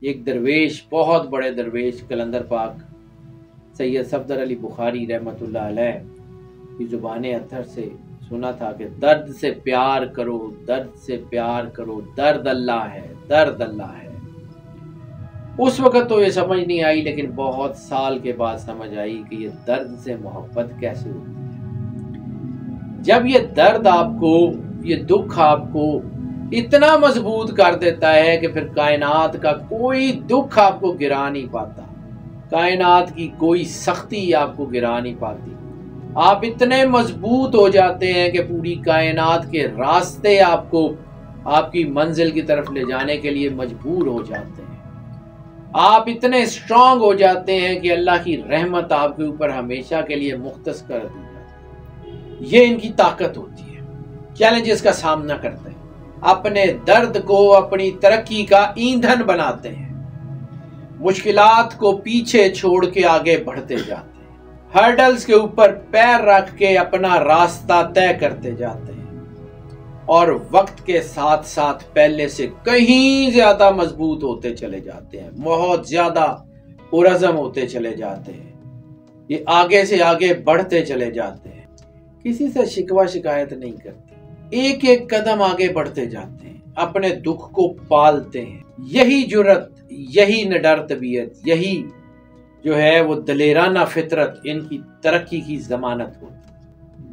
ایک درویش، بہت بڑے درویش، کلندر پاک، سید صفدر علی بخاری رحمۃ اللہ علیہ کی زبان اتھر سے سنا تھا کہ درد سے پیار کرو، درد سے پیار کرو، درد اللہ ہے، درد اللہ ہے۔ اس وقت تو یہ سمجھ نہیں آئی، لیکن بہت سال کے بعد سمجھ آئی کہ یہ درد سے محبت کیسے ہوتی ہے۔ جب یہ درد آپ کو، یہ دکھ آپ کو اتنا مضبوط کر دیتا ہے کہ پھر کائنات کا کوئی دکھ آپ کو گرا نہیں پاتا۔ کائنات کی کوئی سختی آپ کو گرا نہیں پاتی۔ آپ اتنے مضبوط ہو جاتے ہیں کہ پوری کائنات کے راستے آپ کو آپ کی منزل کی طرف لے جانے کے لیے مجبور ہو جاتے ہیں۔ آپ اتنے اسٹرانگ ہو جاتے ہیں کہ اللہ کی رحمت آپ کے اوپر ہمیشہ کے لیے مختص کر دی جاتی ہے۔ یہ ان کی طاقت ہوتی ہے۔ چیلنجز کا سامنا کرتے ہیں۔ اپنے درد کو اپنی ترقی کا ایندھن بناتے ہیں۔ مشکلات کو پیچھے چھوڑ کے آگے بڑھتے جاتے ہیں۔ ہرڈلز کے اوپر پیر رکھ کے اپنا راستہ طے کرتے جاتے ہیں۔ اور وقت کے ساتھ ساتھ پہلے سے کہیں زیادہ مضبوط ہوتے چلے جاتے ہیں۔ بہت زیادہ پرزم ہوتے چلے جاتے ہیں۔ یہ آگے سے آگے بڑھتے چلے جاتے ہیں۔ کسی سے شکوا شکایت نہیں کرتے۔ ایک ایک قدم آگے بڑھتے جاتے ہیں، اپنے دکھ کو پالتے ہیں۔ یہی جرت یہی نڈر طبیعت، یہی جو ہے وہ دلیرانہ فطرت، ان کی ترقی کی ضمانت ہوتی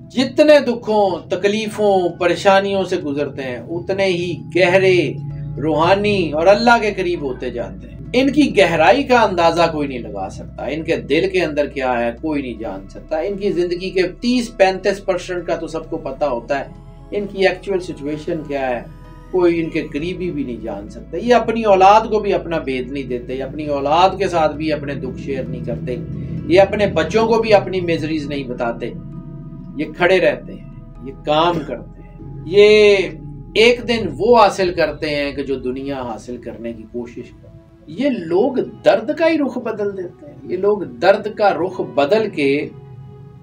جتنے دکھوں، تکلیفوں، پریشانیوں سے گزرتے ہیں، اتنے ہی گہرے، روحانی اور اللہ کے قریب ہوتے جاتے ہیں۔ ان کی گہرائی کا اندازہ کوئی نہیں لگا سکتا۔ ان کے دل کے اندر کیا ہے، کوئی نہیں جان سکتا۔ ان کی زندگی کے تیس پینتیس پرسنٹ کا تو سب کو پتا ہوتا ہے۔ ان کی ایکچوئل سچویشن کیا ہے؟ کوئی ان کے قریبی بھی نہیں جان سکتا یہ اپنی اولاد کو بھی اپنا بید نہیں دیتے اپنی اولاد کے ساتھ بھی اپنے دکھ شیئر نہیں کرتے، یہ اپنے بچوں کو بھی اپنی میزریز نہیں بتاتے۔ یہ کھڑے رہتے ہیں، یہ کام کرتے ہیں۔ یہ ایک دن وہ حاصل کرتے ہیں کہ جو دنیا حاصل کرنے کی کوشش کرتے یہ لوگ درد کا ہی رخ بدل دیتے ہیں۔ یہ لوگ درد کا رخ بدل کے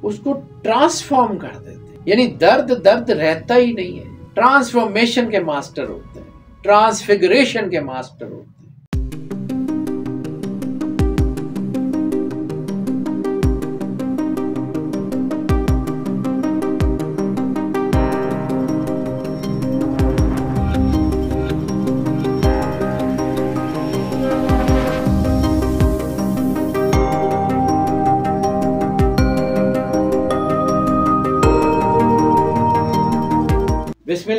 اس کو ٹرانسفارم کر دیتے ہیں۔ یعنی درد درد رہتا ہی نہیں ہے۔ ٹرانسفارمیشن کے ماسٹر ہوتے ہیں۔ ٹرانسفگریشن کے ماسٹر ہوتے ہیں۔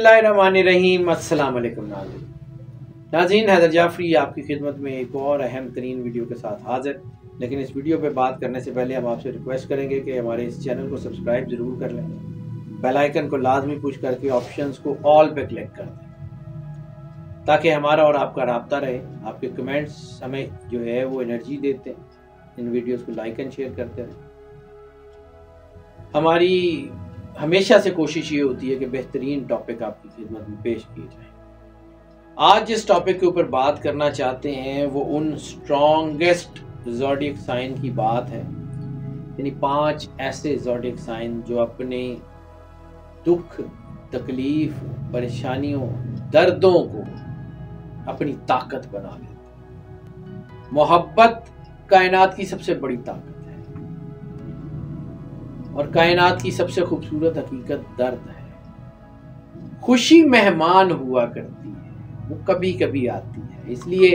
اللہ الرحمن الرحیم السلام علیکم ناظرین ناظرین حیدر جعفری آپ کی خدمت میں ایک اور اہم ترین ویڈیو کے ساتھ حاضر. لیکن اس ویڈیو پہ بات کرنے سے پہلے ہم آپ سے ریکویسٹ کریں گے کہ ہمارے اس چینل کو سبسکرائب ضرور کر لیں. بیل آئیکن کو لازمی پوچھ کر کے آپشنز کو آل پہ کلک کر دیں. تاکہ ہمارا اور آپ کا رابطہ رہے. آپ کے کمنٹس ہمیں جو ہے وہ انرجی دیتے ہیں. ان ویڈیوز کو لائک اینڈ شیئر کرتے رہیں. ہماری ہمیشہ سے کوشش یہ ہوتی ہے کہ بہترین ٹاپک آپ کی خدمت میں پیش کیے جائیں۔ آج جس ٹاپک کے اوپر بات کرنا چاہتے ہیں، وہ ان اسٹرانگیسٹ زوڈیک سائن کی بات ہے۔ یعنی پانچ ایسے زوڈیک سائن جو اپنے دکھ، تکلیف، پریشانیوں، دردوں کو اپنی طاقت بنا لیتے محبت کائنات کی سب سے بڑی طاقت۔ اور کائنات کی سب سے خوبصورت حقیقت درد ہے۔ خوشی مہمان ہوا کرتی ہے، وہ کبھی کبھی آتی ہے۔ اس لیے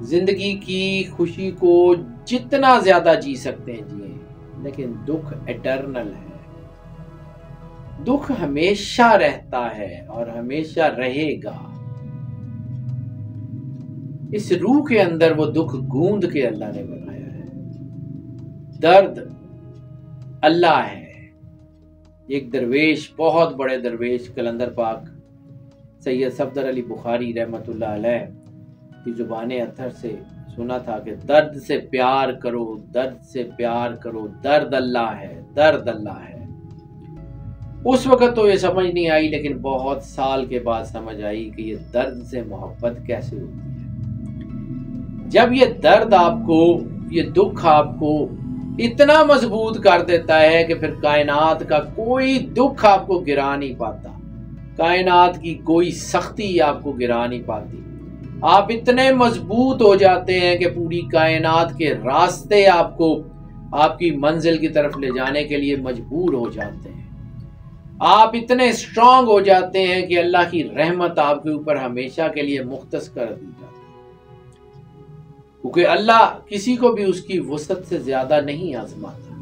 زندگی کی خوشی کو جتنا زیادہ جی سکتے ہیں جیے، لیکن دکھ اٹرنل ہے۔ دکھ ہمیشہ رہتا ہے اور ہمیشہ رہے گا۔ اس روح کے اندر وہ دکھ گوند کے اللہ نے بنایا ہے۔ درد اللہ ہے۔ ایک درویش، بہت بڑے درویش، کلندر پاک، سید صفدر علی بخاری رحمۃ اللہ علیہ کی زبان اتھر سے سنا تھا کہ درد سے پیار کرو، درد سے پیار کرو، درد اللہ ہے، درد اللہ ہے۔ اس وقت تو یہ سمجھ نہیں آئی، لیکن بہت سال کے بعد سمجھ آئی کہ یہ درد سے محبت کیسے ہوتی ہے۔ جب یہ درد آپ کو، یہ دکھ آپ کو اتنا مضبوط کر دیتا ہے کہ پھر کائنات کا کوئی دکھ آپ کو گرا نہیں پاتا۔ کائنات کی کوئی سختی آپ کو گرا نہیں پاتی۔ آپ اتنے مضبوط ہو جاتے ہیں کہ پوری کائنات کے راستے آپ کو آپ کی منزل کی طرف لے جانے کے لیے مجبور ہو جاتے ہیں۔ آپ اتنے اسٹرانگ ہو جاتے ہیں کہ اللہ کی رحمت آپ کے اوپر ہمیشہ کے لیے مختص کر دی جاتی کیونکہ اللہ کسی کو بھی اس کی وسط سے زیادہ نہیں آزماتا۔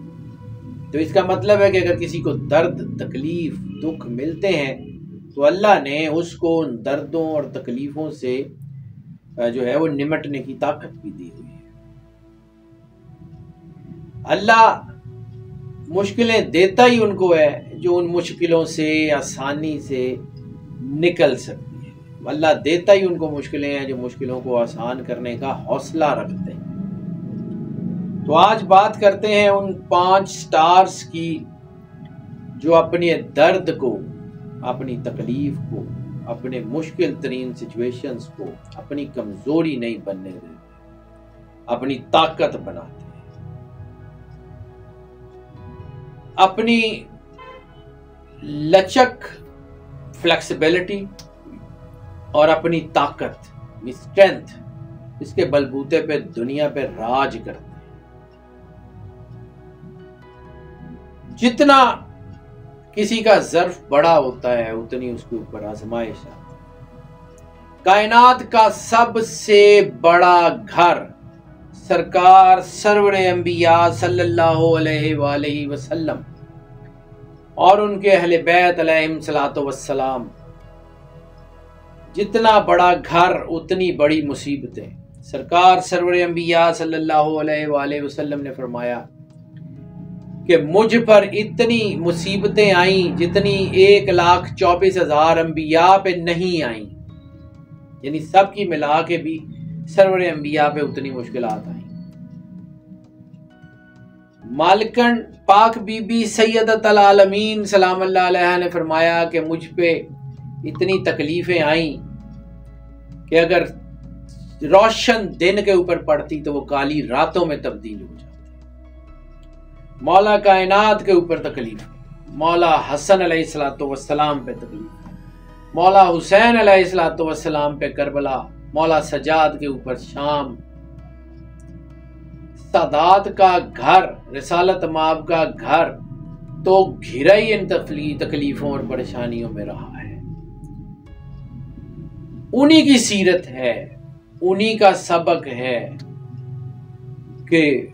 تو اس کا مطلب ہے کہ اگر کسی کو درد، تکلیف، دکھ ملتے ہیں، تو اللہ نے اس کو ان دردوں اور تکلیفوں سے جو ہے وہ نمٹنے کی طاقت بھی دی ہوئی ہے۔ اللہ مشکلیں دیتا ہی ان کو ہے، جو ان مشکلوں سے، آسانی سے نکل سکتے اللہ دیتا ہی ان کو مشکلیں ہیں جو مشکلوں کو آسان کرنے کا حوصلہ رکھتے ہیں۔ تو آج بات کرتے ہیں ان پانچ سٹارز کی جو اپنے درد کو، اپنی تکلیف کو، اپنے مشکل ترین سچویشنز کو اپنی کمزوری نہیں بننے دیتے، اپنی طاقت بناتے ہیں۔ اپنی لچک فلیکسیبلٹی اور اپنی طاقت اسٹرینتھ اس کے بلبوتے پہ، دنیا پہ راج کرتے ہیں۔ جتنا کسی کا ظرف بڑا ہوتا ہے، اتنی اس کے اوپر آزمائش آتی کائنات کا سب سے بڑا گھر سرکار سرور انبیاء صلی اللہ علیہ وآلہ وسلم اور ان کے اہل بیت علیہ وسلام جتنا بڑا گھر، اتنی بڑی مصیبتیں۔ سرکار سرور انبیاء صلی اللہ علیہ وآلہ وسلم نے فرمایا کہ مجھ پر اتنی مصیبتیں آئیں جتنی ایک لاکھ چوبیس ہزار انبیاء پہ نہیں آئیں۔ یعنی سب کی ملا کے بھی سرور انبیاء پہ اتنی مشکلات آئیں۔ مالکن پاک بی بی سیدت العالمین سلام اللہ علیہ نے فرمایا کہ مجھ پہ اتنی تکلیفیں آئیں کہ اگر روشن دن کے اوپر پڑتی تو وہ کالی راتوں میں تبدیل ہو جاتی۔ مولا کائنات کے اوپر تکلیف، مولا حسن علیہ السلاۃ وسلام پہ تکلیف، مولا حسین علیہ السلاۃ وسلام پہ کربلا، مولا سجاد کے اوپر شام۔ سادات کا گھر، رسالت ماب کا گھر تو گھرا ہی ان تکلیفوں اور پریشانیوں میں رہا۔ ہے انہی کی سیرت ہے، انہی کا سبق ہے کہ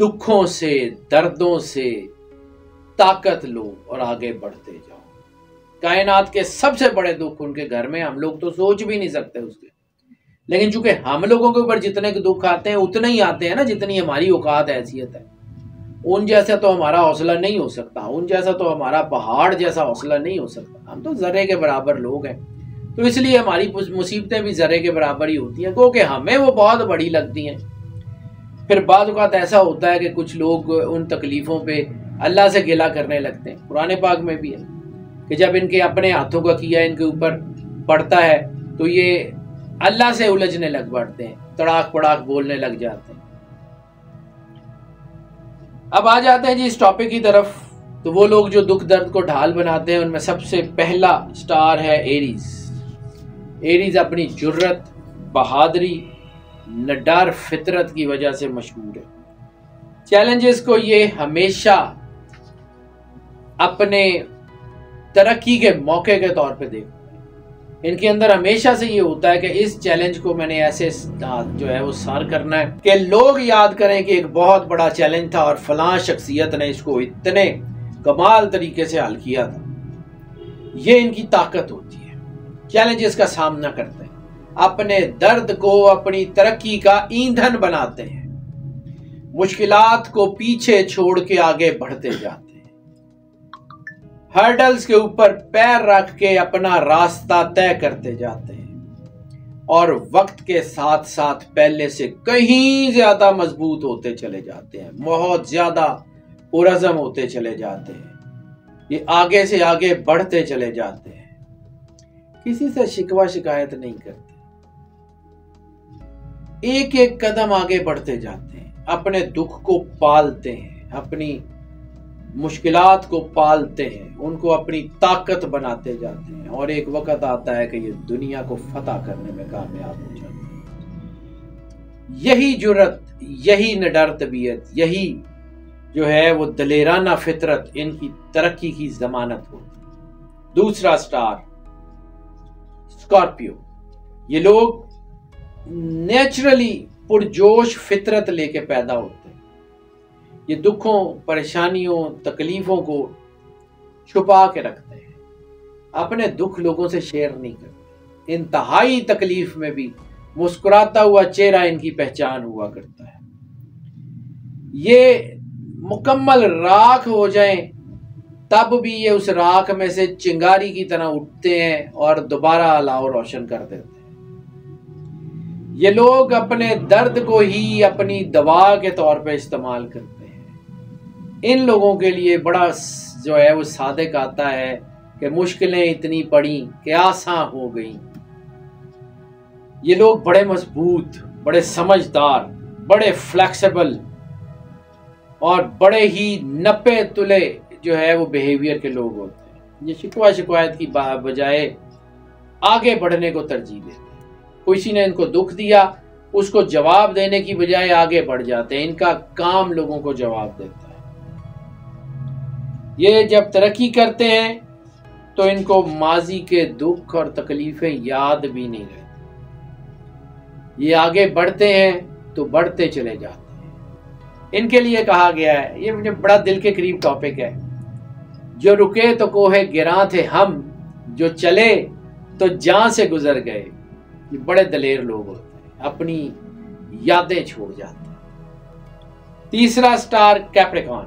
دکھوں سے، دردوں سے طاقت لو اور آگے بڑھتے جاؤ کائنات کے سب سے بڑے دکھ ان کے گھر میں، ہم لوگ تو سوچ بھی نہیں سکتے اس کے۔ لیکن چونکہ ہم لوگوں کے اوپر جتنے دکھ آتے ہیں، اتنے ہی آتے ہیں نا جتنی ہماری اوقات حیثیت ہے۔ ان جیسا تو ہمارا حوصلہ نہیں ہو سکتا، ان جیسا تو ہمارا پہاڑ جیسا حوصلہ نہیں ہو سکتا۔ ہم تو ذرے کے برابر لوگ ہیں۔ تو اس لیے ہماری مصیبتیں بھی ذرے کے برابر ہی ہوتی ہیں، کیونکہ ہمیں وہ بہت بڑی لگتی ہیں۔ پھر بعض اوقات ایسا ہوتا ہے کہ کچھ لوگ ان تکلیفوں پہ اللہ سے گلا کرنے لگتے ہیں۔ پرانے پاک میں بھی ہے کہ جب ان کے اپنے ہاتھوں کا کیا ان کے اوپر پڑتا ہے، تو یہ اللہ سے الجھنے لگ پڑتے ہیں، تڑاک پڑاک بولنے لگ جاتے ہیں۔ اب آ جاتے ہیں جی اس ٹاپک کی طرف۔ تو وہ لوگ جو دکھ درد کو ڈھال بناتے ہیں، ان میں سب سے پہلا سٹار ہے ایریز ایریز اپنی جرت بہادری، نڈار فطرت کی وجہ سے مشہور ہے۔ چیلنجز کو یہ ہمیشہ اپنے ترقی کے موقع کے طور پہ دیکھتے ان کے اندر ہمیشہ سے یہ ہوتا ہے کہ اس چیلنج کو میں نے ایسے جو ہے وہ سار کرنا ہے کہ لوگ یاد کریں کہ ایک بہت بڑا چیلنج تھا اور فلاں شخصیت نے اس کو اتنے کمال طریقے سے حل کیا تھا۔ یہ ان کی طاقت ہوتی ہے۔ چیلنجز کا سامنا کرتے ہیں۔ اپنے درد کو اپنی ترقی کا ایندھن بناتے ہیں۔ مشکلات کو پیچھے چھوڑ کے آگے بڑھتے جاتے ہیں۔ ہرڈلز کے اوپر پیر رکھ کے اپنا راستہ طے کرتے جاتے ہیں۔ اور وقت کے ساتھ ساتھ پہلے سے کہیں زیادہ مضبوط ہوتے چلے جاتے ہیں۔ بہت زیادہ پرزم ہوتے چلے جاتے ہیں۔ یہ آگے سے آگے بڑھتے چلے جاتے ہیں۔ کسی سے شکوا شکایت نہیں کرتے۔ ایک ایک قدم آگے بڑھتے جاتے ہیں، اپنے دکھ کو پالتے ہیں، اپنی مشکلات کو پالتے ہیں، ان کو اپنی طاقت بناتے جاتے ہیں۔ اور ایک وقت آتا ہے کہ یہ دنیا کو فتح کرنے میں کامیاب ہو جاتے ہیں۔ یہی جرت یہی نڈر طبیعت، یہی جو ہے وہ دلیرانہ فطرت، ان کی ترقی کی ضمانت ہوتی دوسرا سٹار اسکارپیو۔ یہ لوگ نیچرلی پرجوش فطرت لے کے پیدا ہوتے ہیں۔ یہ دکھوں، پریشانیوں، تکلیفوں کو چھپا کے رکھتے ہیں۔ اپنے دکھ لوگوں سے شیئر نہیں کرتے۔ انتہائی تکلیف میں بھی مسکراتا ہوا چہرہ ان کی پہچان ہوا کرتا ہے۔ یہ مکمل راکھ ہو جائیں تب بھی یہ اس راکھ میں سے چنگاری کی طرح اٹھتے ہیں اور دوبارہ الاؤ روشن کر دیتے ہیں۔ یہ لوگ اپنے درد کو ہی اپنی دوا کے طور پہ استعمال کرتے ہیں۔ ان لوگوں کے لیے بڑا جو ہے وہ صادق آتا ہے کہ مشکلیں اتنی پڑی کہ آساں ہو گئیں۔ یہ لوگ بڑے مضبوط، بڑے سمجھدار، بڑے فلیکسیبل اور بڑے ہی نپے تلے جو ہے وہ بیہیویئر کے لوگ ہوتے ہیں۔ یہ شکوا شکایت کی بجائے آگے بڑھنے کو ترجیح دیتے ہیں۔ کسی نے ان کو دکھ دیا، اس کو جواب دینے کی بجائے آگے بڑھ جاتے ہیں۔ ان کا کام لوگوں کو جواب دیتا ہے۔ یہ جب ترقی کرتے ہیں تو ان کو ماضی کے دکھ اور تکلیفیں یاد بھی نہیں رہتی۔ یہ آگے بڑھتے ہیں تو بڑھتے چلے جاتے ہیں۔ ان کے لیے کہا گیا ہے، یہ مجھے بڑا دل کے قریب ٹاپک ہے۔ جو رکے تو کوہ گراں تھے ہم، جو چلے تو جان سے گزر گئے۔ یہ بڑے دلیر لوگ ہوتے ہیں، اپنی یادیں چھوڑ جاتے ہیں۔ تیسرا سٹار کیپریکان۔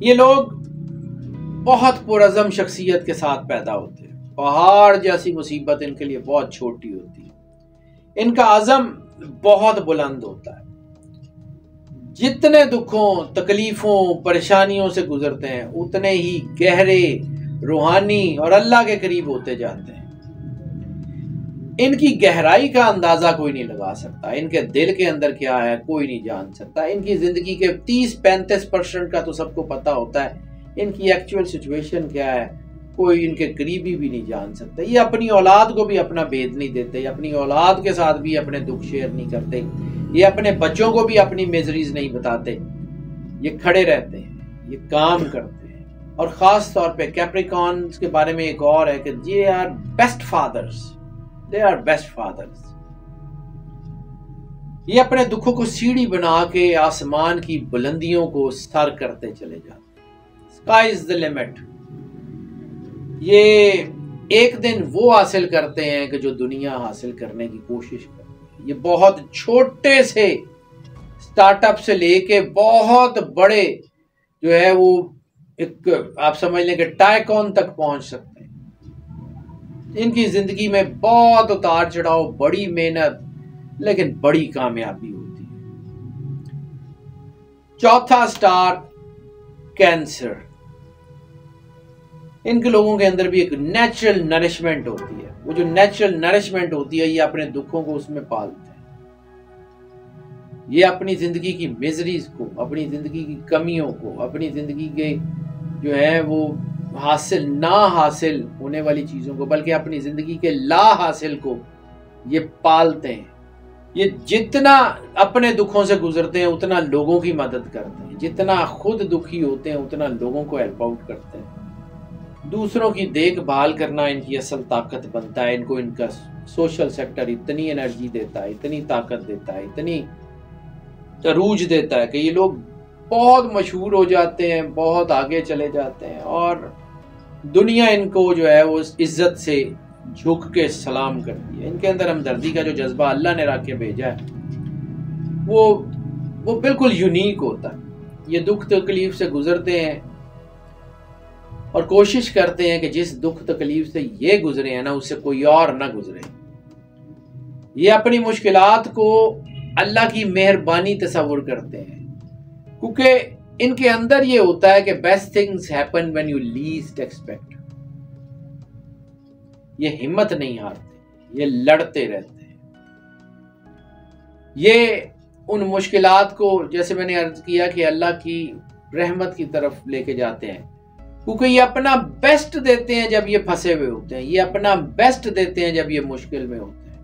یہ لوگ بہت پرعزم شخصیت کے ساتھ پیدا ہوتے ہیں۔ پہاڑ جیسی مصیبت ان کے لیے بہت چھوٹی ہوتی ہے۔ ان کا عزم بہت بلند ہوتا ہے۔ جتنے دکھوں، تکلیفوں، پریشانیوں سے گزرتے ہیں، اتنے ہی گہرے، روحانی اور اللہ کے قریب ہوتے جاتے ہیں۔ ان کی گہرائی کا اندازہ کوئی نہیں لگا سکتا۔ ان کے دل کے اندر کیا ہے، کوئی نہیں جان سکتا۔ ان کی زندگی کے تیس، پینتیس پرسنٹ کا تو سب کو پتا ہوتا ہے۔ ان کی ایکچوئل سچویشن کیا ہے، کوئی ان کے قریبی بھی نہیں جان سکتا یہ اپنی اولاد کو بھی اپنا بید نہیں دیتے، اپنی اولاد کے ساتھ بھی اپنے دکھ شیئر نہیں کرتے۔ یہ اپنے بچوں کو بھی اپنی میزریز نہیں بتاتے۔ یہ کھڑے رہتے ہیں، یہ کام کرتے ہیں۔ اور خاص طور پہ کیپریکان کے بارے میں ایک اور ہے کہ یہ are best fathers they are best fathers یہ اپنے دکھوں کو سیڑھی بنا کے آسمان کی بلندیوں کو سر کرتے چلے جاتے اسکائی از دا لمٹ یہ ایک دن وہ حاصل کرتے ہیں کہ جو دنیا حاصل کرنے کی کوشش یہ بہت چھوٹے سے سٹارٹ اپ سے لے کے بہت بڑے جو ہے وہ ایک آپ سمجھ لیں کہ ٹائکون تک پہنچ سکتے ہیں۔ ان کی زندگی میں بہت اتار چڑھاؤ، بڑی محنت، لیکن بڑی کامیابی ہوتی ہے۔ چوتھا سٹار کینسر۔ ان کے لوگوں کے اندر بھی ایک نیچرل نرشمنٹ ہوتی ہے۔ وہ جو نیچرل نرشمنٹ ہوتی ہے، یہ اپنے دکھوں کو اس میں پالتے ہیں۔ یہ اپنی زندگی کی میزریز کو، اپنی زندگی کی کمیوں کو، اپنی زندگی کے جو ہے وہ حاصل نہ حاصل ہونے والی چیزوں کو، بلکہ اپنی زندگی کے لا حاصل کو یہ پالتے ہیں۔ یہ جتنا اپنے دکھوں سے گزرتے ہیں، اتنا لوگوں کی مدد کرتے ہیں۔ جتنا خود دکھی ہوتے ہیں، اتنا لوگوں کو ہیلپ آؤٹ کرتے ہیں۔ دوسروں کی دیکھ بھال کرنا ان کی اصل طاقت بنتا ہے، ان کو ان کا سوشل سیکٹر اتنی انرجی دیتا ہے، اتنی طاقت دیتا ہے، اتنی عروج دیتا ہے کہ یہ لوگ بہت مشہور ہو جاتے ہیں، بہت آگے چلے جاتے ہیں اور دنیا ان کو جو ہے وہ عزت سے جھک کے سلام کرتی ہے۔ ان کے اندر ہمدردی کا جو جذبہ اللہ نے رکھ کے بھیجا ہے، وہ وہ بالکل یونیک ہوتا ہے۔ یہ دکھ تکلیف سے گزرتے ہیں اور کوشش کرتے ہیں کہ جس دکھ تکلیف سے یہ گزرے ہیں نا، اس سے کوئی اور نہ گزرے۔ یہ اپنی مشکلات کو اللہ کی مہربانی تصور کرتے ہیں۔ کیونکہ ان کے اندر یہ ہوتا ہے کہ best things happen when you least expect یہ ہمت نہیں ہارتے، یہ لڑتے رہتے ہیں۔ یہ ان مشکلات کو، جیسے میں نے عرض کیا کہ اللہ کی رحمت کی طرف لے کے جاتے ہیں۔ کیونکہ یہ اپنا بیسٹ دیتے ہیں جب یہ پھنسے ہوئے ہوتے ہیں، یہ اپنا بیسٹ دیتے ہیں جب یہ مشکل میں ہوتے ہیں۔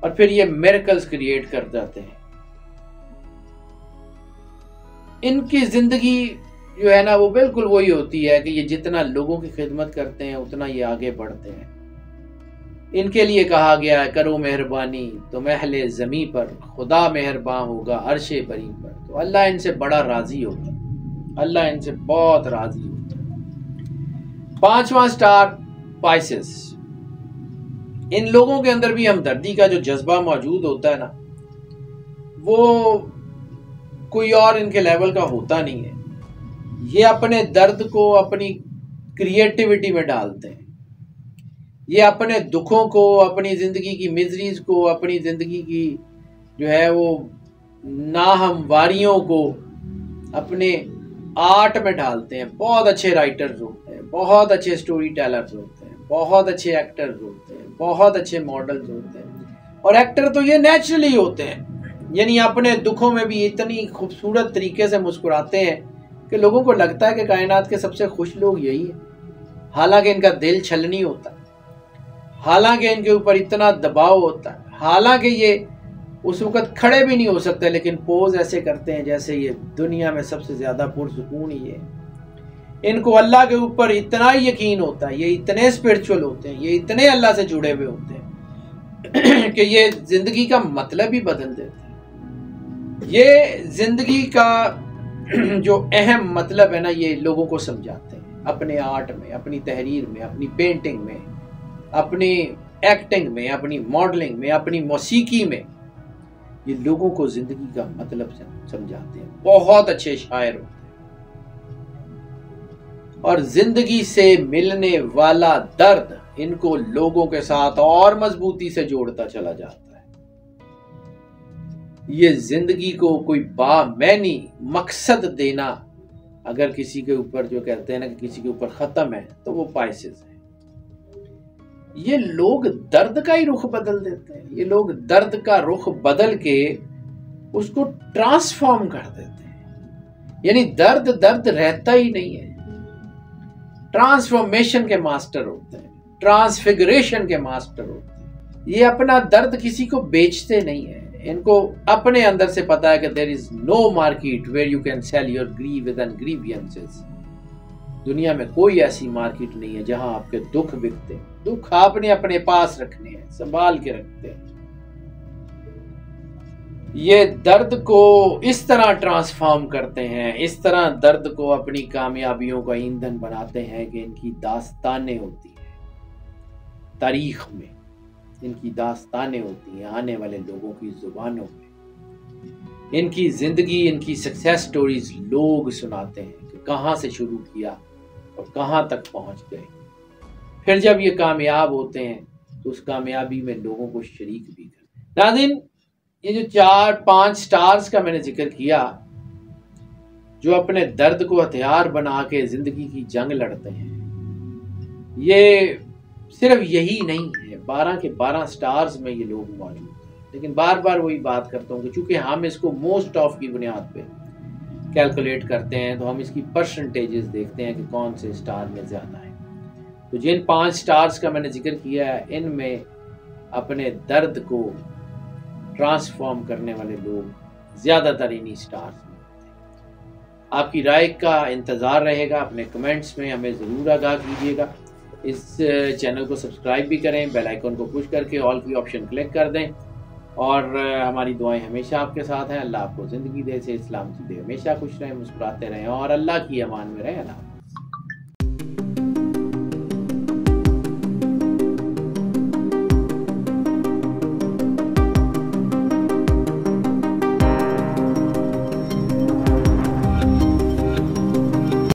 اور پھر یہ میریکلز کریٹ کر جاتے ہیں۔ ان کی زندگی جو ہے نا، وہ بالکل وہی ہوتی ہے کہ یہ جتنا لوگوں کی خدمت کرتے ہیں، اتنا یہ آگے بڑھتے ہیں۔ ان کے لیے کہا گیا ہے، کرو مہربانی تو محل زمیں پر خدا مہربان ہوگا، عرش بری پر۔ تو اللہ ان سے بڑا راضی ہوتا ہے اللہ ان سے بہت راضی ہوتا ہے۔ پانچواں سٹار پائسس ان لوگوں کے اندر بھی ہمدردی کا جو جذبہ موجود ہوتا ہے نا، وہ کوئی اور ان کے لیول کا ہوتا نہیں ہے۔ یہ اپنے درد کو اپنی کریٹیوٹی میں ڈالتے ہیں۔ یہ اپنے دکھوں کو، اپنی زندگی کی مزریز کو، اپنی زندگی کی جو ہے وہ ناہمواریوں کو، اپنے آرٹ میں ڈالتے ہیں، بہت اچھے رائٹرز ہوتے ہیں، بہت اچھے سٹوری ٹیلرز ہوتے ہیں، بہت اچھے ایکٹرز ہوتے ہیں، بہت اچھے ماڈلز ہوتے ہیں۔ اور ایکٹر تو یہ نیچرلی ہوتے ہیں یعنی اپنے دکھوں میں بھی اتنی خوبصورت طریقے سے مسکراتے ہیں کہ لوگوں کو لگتا ہے کہ کائنات کے سب سے خوش لوگ یہی ہیں۔ حالانکہ ان کا دل چھلنی ہوتا ہے، حالانکہ ان کے اوپر اتنا دباؤ ہوتا ہے، حالانکہ یہ اس وقت کھڑے بھی نہیں ہو سکتے، لیکن پوز ایسے کرتے ہیں جیسے یہ دنیا میں سب سے زیادہ پرسکون ہی ہے۔ ان کو اللہ کے اوپر اتنا یقین ہوتا ہے، یہ اتنے اسپرچل ہوتے ہیں، یہ اتنے اللہ سے جڑے ہوئے ہوتے ہیں کہ یہ زندگی کا مطلب ہی بدل دیتے ہیں۔ یہ زندگی کا جو اہم مطلب ہے نا، یہ لوگوں کو سمجھاتے ہیں۔ اپنے آرٹ میں، اپنی تحریر میں، اپنی پینٹنگ میں، اپنی ایکٹنگ میں، اپنی ماڈلنگ میں، اپنی موسیقی میں۔ یہ لوگوں کو زندگی کا مطلب سمجھاتے ہیں۔ بہت اچھے شاعر ہوتے ہیں۔ اور زندگی سے ملنے والا درد ان کو لوگوں کے ساتھ اور مضبوطی سے جوڑتا چلا جاتا ہے۔ یہ زندگی کو کوئی با معنی مقصد دینا اگر کسی کے اوپر جو کہتے ہیں نا کہ کسی کے اوپر ختم ہے تو وہ پائسز ہے۔ یہ لوگ درد کا ہی رخ بدل دیتے ہیں۔ یہ لوگ درد کا رخ بدل کے اس کو ٹرانسفارم کر دیتے ہیں۔ یعنی درد درد رہتا ہی نہیں ہے۔ ٹرانسفارمیشن کے ماسٹر ہوتے ہیں۔ ٹرانسفگریشن کے ماسٹر ہوتے ہیں۔ یہ اپنا درد کسی کو بیچتے نہیں ہیں۔ ان کو اپنے اندر سے پتا ہے کہ there is no market where you can sell your grief and grievance دنیا میں کوئی ایسی مارکیٹ نہیں ہے جہاں آپ کے دکھ بکتے دکھ آپ نے اپنے پاس رکھنے ہیں، سنبھال کے رکھتے ہیں۔ یہ درد کو اس طرح ٹرانسفارم کرتے ہیں، اس طرح درد کو اپنی کامیابیوں کا ایندھن بناتے ہیں کہ ان کی داستانیں ہوتی ہیں۔ تاریخ میں ان کی داستانیں ہوتی ہیں، آنے والے لوگوں کی زبانوں میں۔ ان کی زندگی، ان کی سکسیس سٹوریز لوگ سناتے ہیں کہ کہاں سے شروع کیا اور کہاں تک پہنچ گئے۔ پھر جب یہ کامیاب ہوتے ہیں، تو اس کامیابی میں لوگوں کو شریک بھی کرتے ہیں۔ ناظرین یہ جو چار، پانچ سٹارز کا میں نے ذکر کیا، جو اپنے درد کو ہتھیار بنا کے زندگی کی جنگ لڑتے ہیں، یہ صرف یہی نہیں ہے۔ بارہ کے بارہ سٹارز میں یہ لوگ موجود ہیں۔ لیکن بار بار وہی بات کرتا ہوں کہ چونکہ ہم اس کو موسٹ آف کی بنیاد پہ کیلکولیٹ کرتے ہیں تو ہم اس کی پرسنٹیجز دیکھتے ہیں کہ کون سے سٹار میں زیادہ ہیں۔ تو جن پانچ سٹارز کا میں نے ذکر کیا ہے، ان میں اپنے درد کو ٹرانسفارم کرنے والے لوگ زیادہ تر انہی سٹارز میں آپ کی رائے کا انتظار رہے گا، اپنے کمنٹس میں ہمیں ضرور آگاہ کیجیے گا۔ اس چینل کو سبسکرائب بھی کریں بیل آئیکن کو پوش کر کے آل کی آپشن کلک کر دیں۔ اور ہماری دعائیں ہمیشہ آپ کے ساتھ ہیں۔ اللہ آپ کو زندگی دے سے اسلام کی دے۔ ہمیشہ خوش رہیں، مسکراتے رہیں اور اللہ کی امان میں رہیں اللہ